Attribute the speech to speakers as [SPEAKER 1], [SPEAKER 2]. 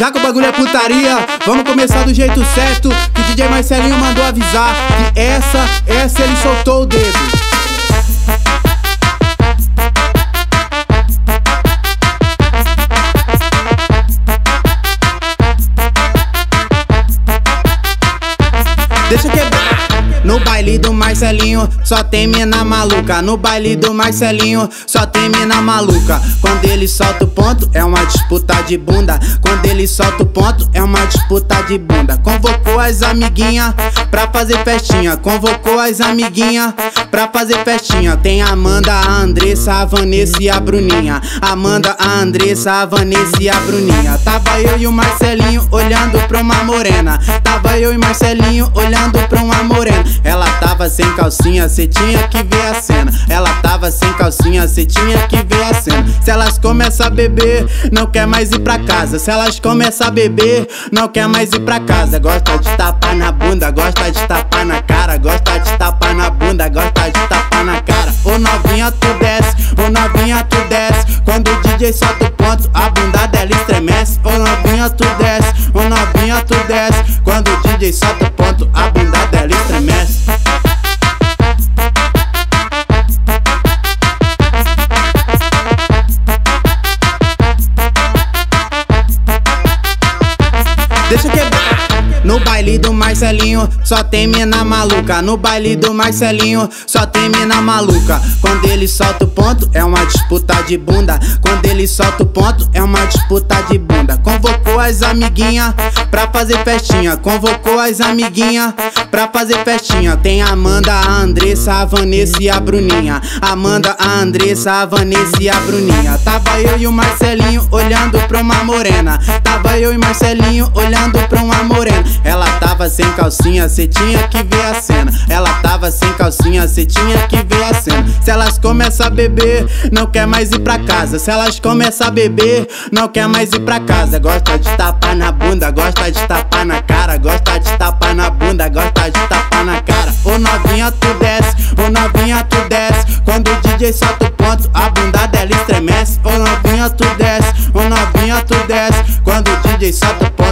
[SPEAKER 1] Já que o bagulho é putaria, vamos começar do jeito certo. Que o DJ Marcelinho mandou avisar que essa, essa ele soltou o dedo. No baile do Marcelinho só tem mina maluca. No baile do Marcelinho só tem mina maluca. Quando ele solta o ponto é uma disputa de bunda. Quando ele solta o ponto é uma disputa de bunda. Convocou as amiguinhas pra fazer festinha. Convocou as amiguinhas pra fazer festinha. Tem a Amanda, a Andressa, a Vanessa e a Bruninha. Amanda, a Andressa, a Vanessa e a Bruninha. Tava eu e o Marcelinho olhando pra uma morena. Tava eu e Marcelinho olhando pra uma morena. Tava sem calcinha, cê tinha que ver a cena. Ela tava sem calcinha, cê tinha que ver a cena. Se elas começam a beber, não quer mais ir pra casa. Se elas começam a beber, não quer mais ir pra casa. Gosta de tapar na bunda, gosta de tapar na cara. Gosta de tapar na bunda, gosta de tapar na cara. Ô novinha, tu desce, ô novinha, tu desce. Quando o DJ solta o ponto, a bunda dela estremece. Ô novinha, tu desce, ô novinha, tu desce. Quando o DJ solta o ponto, No baile do Marcelinho só tem mina maluca. No baile do Marcelinho só tem mina maluca. Quando ele solta o ponto é uma disputa de bunda. Quando ele solta o ponto é uma disputa de bunda. Convocou as amiguinhas pra fazer festinha. Convocou as amiguinhas pra fazer festinha. Tem a Amanda, a Andressa, a Vanessa e a Bruninha. Amanda, a Andressa, a Vanessa e a Bruninha. Tava eu e o Marcelinho olhando pra uma morena. Tava eu e Marcelinho olhando pra uma morena. Ela tava sem calcinha, cê tinha que ver a cena. Ela tava sem calcinha, cê tinha que ver a cena. Se elas começam a beber, não quer mais ir pra casa. Se elas começam a beber, não quer mais ir pra casa. Gosta de tapar na bunda, gosta de tapar na cara. Gosta de tapar na bunda, gosta de tapar na cara. Ô novinha, tu desce, ô novinha, tu desce. Quando o DJ solta o ponto, a bunda dela estremece. Ô novinha, tu desce, ô novinha, tu desce. Quando o DJ solta o ponto,